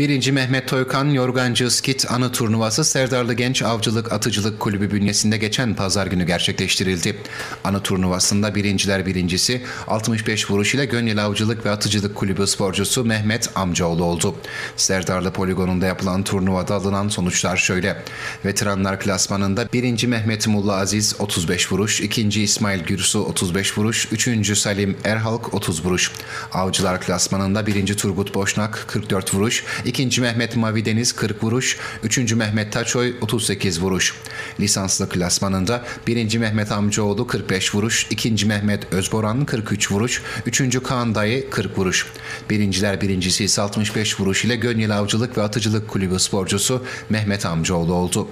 1. Mehmet Toykan Yorgancı Skit Anı Turnuvası Serdarlı Genç Avcılık Atıcılık Kulübü bünyesinde geçen pazar günü gerçekleştirildi. Anı turnuvasında birinciler birincisi 65 vuruş ile Gönyeli Avcılık ve Atıcılık Kulübü sporcusu Mehmet Amcaoğlu oldu. Serdarlı poligonunda yapılan turnuvada alınan sonuçlar şöyle. Veteranlar klasmanında 1. Mehmet Mulla Aziz 35 vuruş, 2. İsmail Gürsu 35 vuruş, 3. Salim Erhalk 30 vuruş. Avcılar klasmanında 1. Turgut Boşnak 44 vuruş, 2. Mehmet Mavi Deniz 40 vuruş, 3. Mehmet Taçoy 38 vuruş. Lisanslı klasmanında 1. Mehmet Amcaoğlu 45 vuruş, 2. Mehmet Özboran 43 vuruş, 3. Kaan Dayı 40 vuruş. Birinciler birincisi ise 65 vuruş ile Gönyeli Avcılık ve Atıcılık Kulübü sporcusu Mehmet Amcaoğlu oldu.